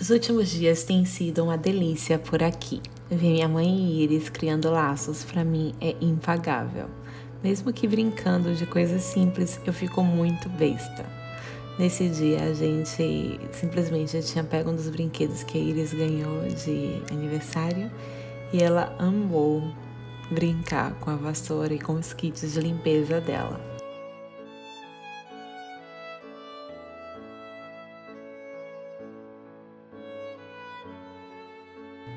Os últimos dias têm sido uma delícia por aqui. Ver minha mãe e Iris criando laços para mim é impagável. Mesmo que brincando de coisas simples, eu fico muito besta. Nesse dia a gente simplesmente tinha pego um dos brinquedos que a Iris ganhou de aniversário e ela amou brincar com a vassoura e com os kits de limpeza dela.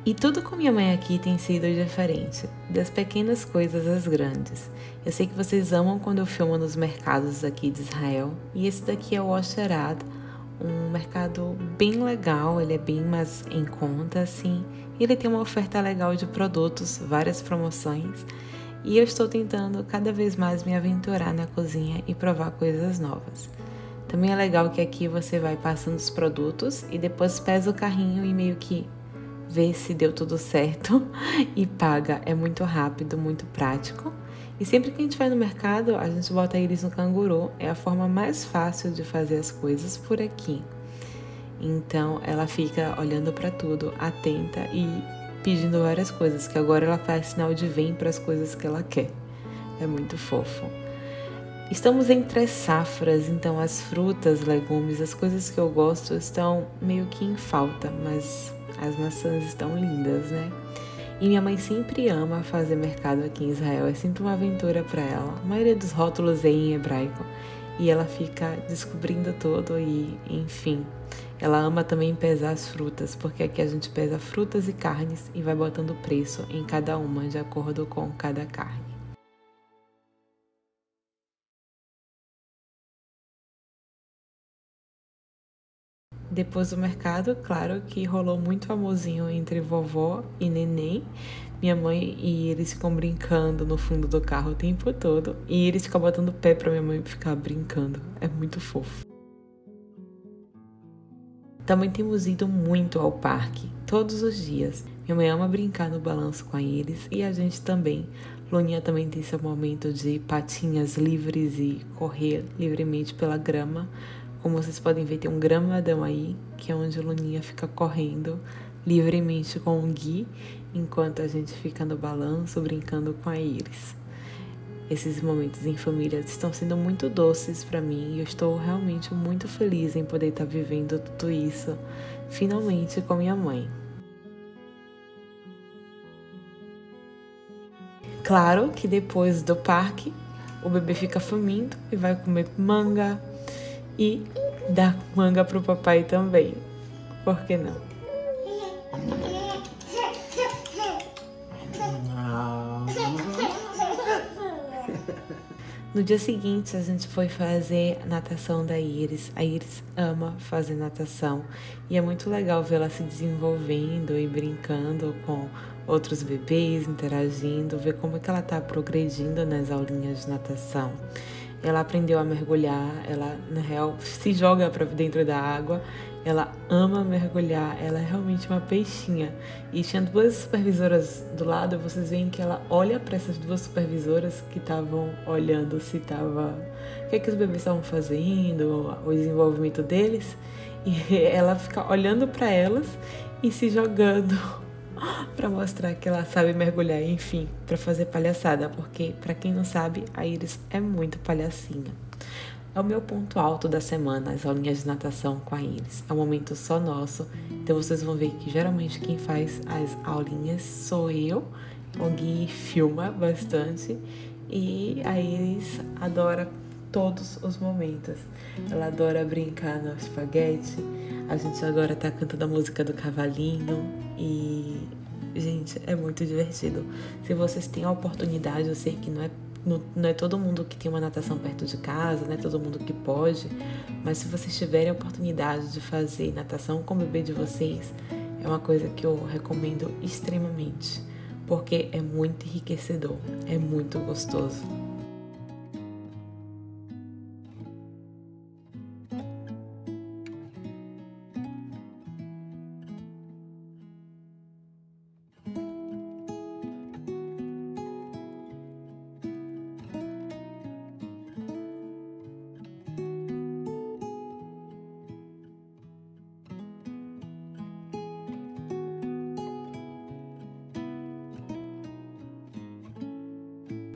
E tudo com minha mãe aqui tem sido diferente, das pequenas coisas às grandes. Eu sei que vocês amam quando eu filmo nos mercados aqui de Israel, e esse daqui é o Osherad, um mercado bem legal, ele é bem mais em conta assim, e ele tem uma oferta legal de produtos, várias promoções, e eu estou tentando cada vez mais me aventurar na cozinha e provar coisas novas. Também é legal que aqui você vai passando os produtos e depois pesa o carrinho e meio que vê se deu tudo certo e paga. É muito rápido, muito prático. E sempre que a gente vai no mercado, a gente bota eles no canguru. É a forma mais fácil de fazer as coisas por aqui. Então ela fica olhando para tudo, atenta e pedindo várias coisas, que agora ela faz sinal de vem para as coisas que ela quer. É muito fofo. Estamos entre safras, então as frutas, legumes, as coisas que eu gosto estão meio que em falta, mas as maçãs estão lindas, né? E minha mãe sempre ama fazer mercado aqui em Israel, é sempre uma aventura para ela. A maioria dos rótulos é em hebraico e ela fica descobrindo tudo e, enfim. Ela ama também pesar as frutas, porque aqui a gente pesa frutas e carnes e vai botando preço em cada uma de acordo com cada carne. Depois do mercado, claro que rolou muito amorzinho entre vovó e neném. Minha mãe e eles ficam brincando no fundo do carro o tempo todo. E eles ficam botando pé pra minha mãe ficar brincando. É muito fofo. Também temos ido muito ao parque, todos os dias. Minha mãe ama brincar no balanço com Iris e a gente também. Luninha também tem seu momento de patinhas livres e correr livremente pela grama. Como vocês podem ver, tem um gramadão aí, que é onde a Luninha fica correndo livremente com o Gui, enquanto a gente fica no balanço brincando com a Iris. Esses momentos em família estão sendo muito doces para mim e eu estou realmente muito feliz em poder estar vivendo tudo isso finalmente com minha mãe. Claro que depois do parque, o bebê fica faminto e vai comer manga, e dar manga pro papai também. Por que não? No dia seguinte, a gente foi fazer natação da Iris. A Iris ama fazer natação e é muito legal vê-la se desenvolvendo e brincando com outros bebês, interagindo, ver como é que ela está progredindo nas aulinhas de natação. Ela aprendeu a mergulhar, ela na real se joga para dentro da água. Ela ama mergulhar, ela é realmente uma peixinha. E tinha duas supervisoras do lado, vocês veem que ela olha para essas duas supervisoras que estavam olhando se tava o que, é que os bebês estavam fazendo, o desenvolvimento deles, e ela fica olhando para elas e se jogando para mostrar que ela sabe mergulhar, enfim, para fazer palhaçada, porque para quem não sabe, a Iris é muito palhacinha. É o meu ponto alto da semana, as aulinhas de natação com a Iris. É um momento só nosso, então vocês vão ver que geralmente quem faz as aulinhas sou eu. O Gui filma bastante e a Iris adora todos os momentos. Ela adora brincar no espaguete. A gente agora tá cantando a música do cavalinho e gente, é muito divertido. Se vocês têm a oportunidade, eu sei que não é não, não, é todo mundo que tem uma natação perto de casa, não é todo mundo que pode, mas se vocês tiverem a oportunidade de fazer natação com o bebê de vocês, é uma coisa que eu recomendo extremamente, porque é muito enriquecedor, é muito gostoso.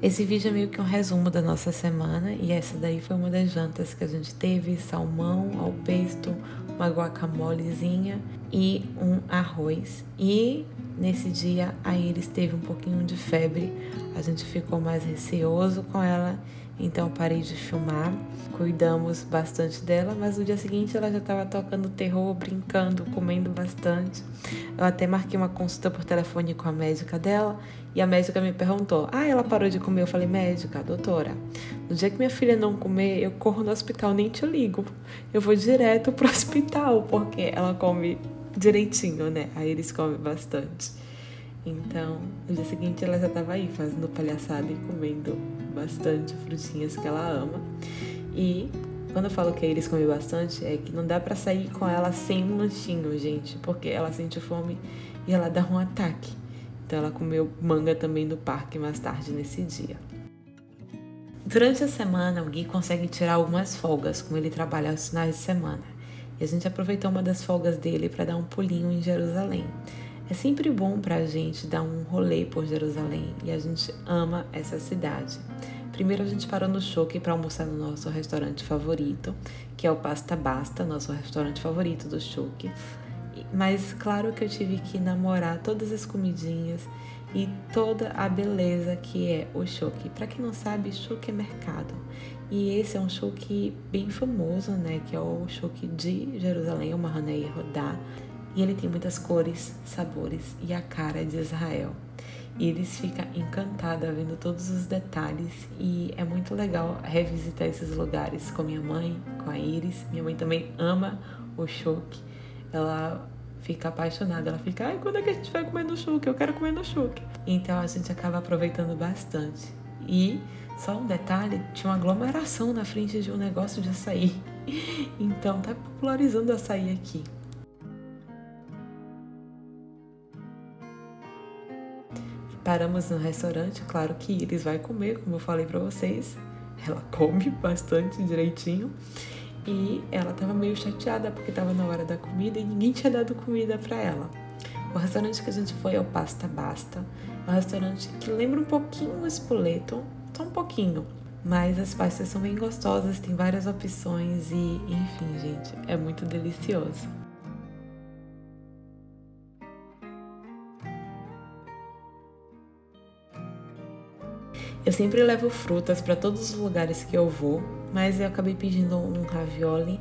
Esse vídeo é meio que um resumo da nossa semana e essa daí foi uma das jantas que a gente teve: salmão ao pesto, uma guacamolezinha e um arroz. E nesse dia a Iris teve um pouquinho de febre, a gente ficou mais receoso com ela então parei de filmar, cuidamos bastante dela, mas no dia seguinte ela já estava tocando terror, brincando, comendo bastante. Eu até marquei uma consulta por telefone com a médica dela e a médica me perguntou: Ah, ela parou de comer? Eu falei: Médica, doutora, no dia que minha filha não comer, eu corro no hospital, nem te ligo. Eu vou direto pro hospital, porque ela come direitinho, né? Aí eles comem bastante. Então, no dia seguinte ela já estava aí fazendo palhaçada e comendo bastante frutinhas que ela ama. E quando eu falo que a Iris come bastante, é que não dá para sair com ela sem um lanchinho, gente, porque ela sente fome e ela dá um ataque. Então ela comeu manga também no parque mais tarde nesse dia. Durante a semana, o Gui consegue tirar algumas folgas, como ele trabalha aos finais de semana. E a gente aproveitou uma das folgas dele para dar um pulinho em Jerusalém. É sempre bom para a gente dar um rolê por Jerusalém e a gente ama essa cidade. Primeiro a gente parou no Choque para almoçar no nosso restaurante favorito, que é o Pasta Basta, nosso restaurante favorito do Choque. Mas claro que eu tive que namorar todas as comidinhas e toda a beleza que é o Choque. Para quem não sabe, Choque é mercado. E esse é um choque bem famoso, né? Que é o choque de Jerusalém, o Mahanei Rodá. E ele tem muitas cores, sabores e a cara de Israel. E eles ficam encantados vendo todos os detalhes e é muito legal revisitar esses lugares com minha mãe, com a Iris. Minha mãe também ama o choque. Ela fica apaixonada, ela fica, ai, quando é que a gente vai comer no choque? Eu quero comer no choque. Então a gente acaba aproveitando bastante. E só um detalhe, tinha uma aglomeração na frente de um negócio de açaí. Então tá popularizando açaí aqui. Paramos no restaurante, claro que Iris vai comer, como eu falei para vocês. Ela come bastante direitinho. E ela tava meio chateada porque tava na hora da comida e ninguém tinha dado comida para ela. O restaurante que a gente foi é o Pasta Basta. É um restaurante que lembra um pouquinho o Spoleto, só um pouquinho. Mas as pastas são bem gostosas, tem várias opções e, enfim, gente, é muito delicioso. Eu sempre levo frutas para todos os lugares que eu vou, mas eu acabei pedindo um ravioli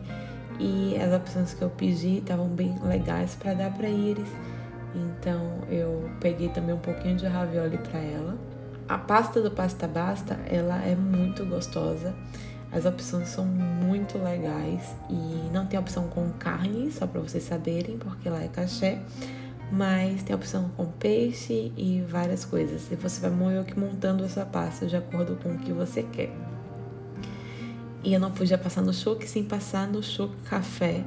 e as opções que eu pedi estavam bem legais para dar para Iris. Então eu peguei também um pouquinho de ravioli para ela. A pasta do Pasta Basta, ela é muito gostosa. As opções são muito legais e não tem opção com carne, só para vocês saberem, porque lá é cachê mas tem a opção com peixe e várias coisas. E você vai meio que montando a sua pasta de acordo com o que você quer. E eu não podia passar no Choque sem passar no Choque Café,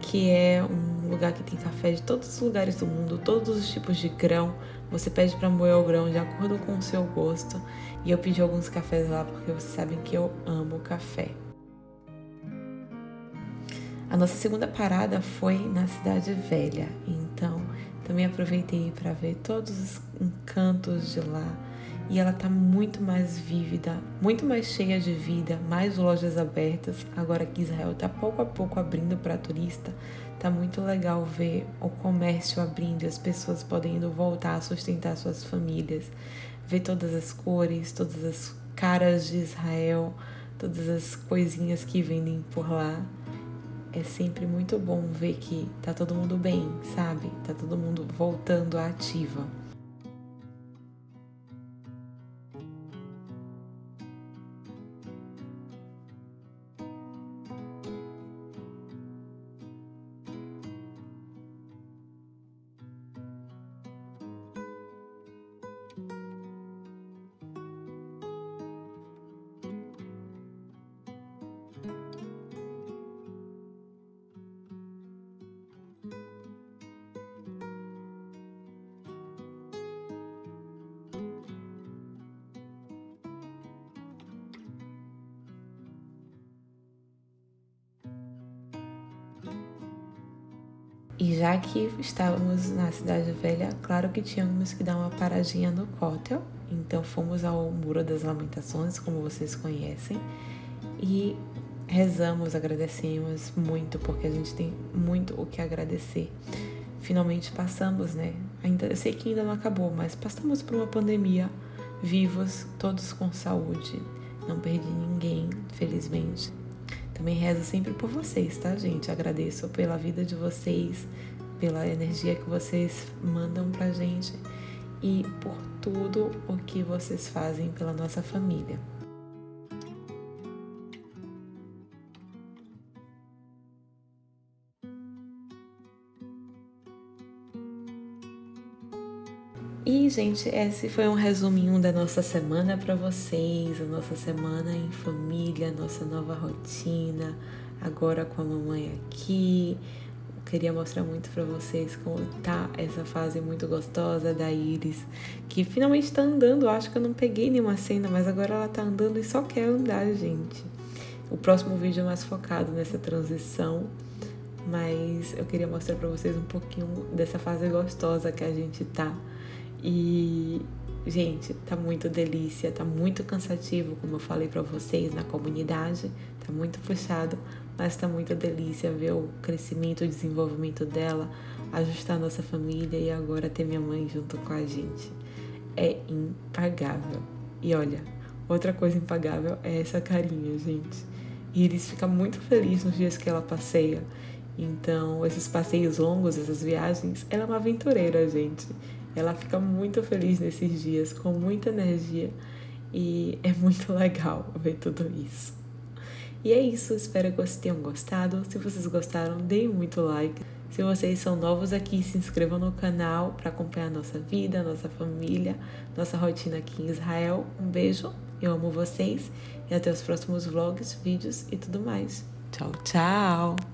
que é um lugar que tem café de todos os lugares do mundo, todos os tipos de grão. Você pede para moer o grão de acordo com o seu gosto. E eu pedi alguns cafés lá porque vocês sabem que eu amo café. A nossa segunda parada foi na Cidade Velha, então também aproveitei para ver todos os encantos de lá. E ela tá muito mais vívida, muito mais cheia de vida, mais lojas abertas. Agora que Israel tá pouco a pouco abrindo para turista, tá muito legal ver o comércio abrindo, as pessoas podendo voltar a sustentar suas famílias, ver todas as cores, todas as caras de Israel, todas as coisinhas que vendem por lá é sempre muito bom ver que tá todo mundo bem, sabe? Tá todo mundo voltando à ativa. E já que estávamos na Cidade Velha, claro que tínhamos que dar uma paradinha no Cotel, Então fomos ao Muro das Lamentações, como vocês conhecem, e rezamos, agradecemos muito, porque a gente tem muito o que agradecer. Finalmente passamos, né? Ainda, eu sei que ainda não acabou, mas passamos por uma pandemia, vivos, todos com saúde. Não perdi ninguém, felizmente. Também rezo sempre por vocês, tá, gente? Agradeço pela vida de vocês, pela energia que vocês mandam pra gente e por tudo o que vocês fazem pela nossa família. E, gente, esse foi um resuminho da nossa semana para vocês, a nossa semana em família, nossa nova rotina, agora com a mamãe aqui. queria mostrar muito para vocês como tá essa fase muito gostosa da Iris, que finalmente tá andando. Eu acho que eu não peguei nenhuma cena, mas agora ela tá andando e só quer andar, gente. O próximo vídeo é mais focado nessa transição, mas eu queria mostrar para vocês um pouquinho dessa fase gostosa que a gente tá e, gente, tá muito delícia, tá muito cansativo, como eu falei para vocês na comunidade, tá muito puxado, mas tá muito delícia ver o crescimento, o desenvolvimento dela, ajustar nossa família e agora ter minha mãe junto com a gente. É impagável. E olha, outra coisa impagável é essa carinha, gente. Iris fica muito feliz nos dias que ela passeia. Então, esses passeios longos, essas viagens, ela é uma aventureira, gente. Ela fica muito feliz nesses dias, com muita energia e é muito legal ver tudo isso. E é isso, espero que vocês tenham gostado. Se vocês gostaram, deem muito like. Se vocês são novos aqui, se inscrevam no canal para acompanhar nossa vida, nossa família, nossa rotina aqui em Israel. Um beijo, eu amo vocês e até os próximos vlogs, vídeos e tudo mais. Tchau, tchau!